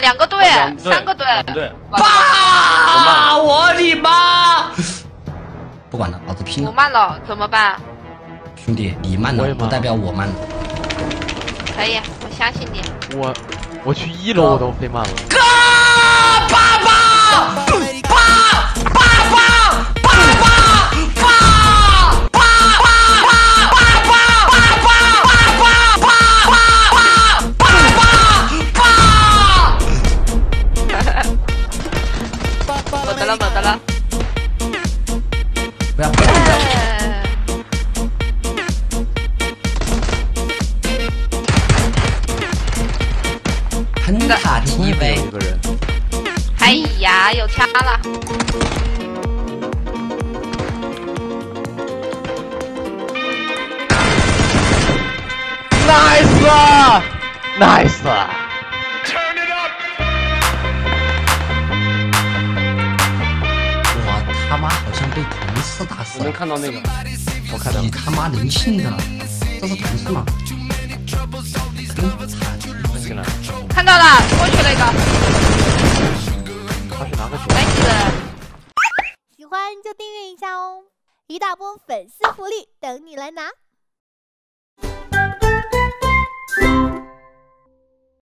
两个队，三个队。对。爸，我的妈！不管了，老子拼了。我慢了，怎么办？兄弟，你慢了不代表我慢了。可以，我相信你。我，我去一楼我都飞慢了。哥，不要！喷塔 TV，一个人。哎呀，有枪了！Nice，Nice。他妈好像被同事打死了。能看到那个？我看到。你他妈人性的？这是同事吗？进来。看到了，过去那个。他去拿个？没死。喜欢就订阅一下哦，一大波粉丝福利等你来拿。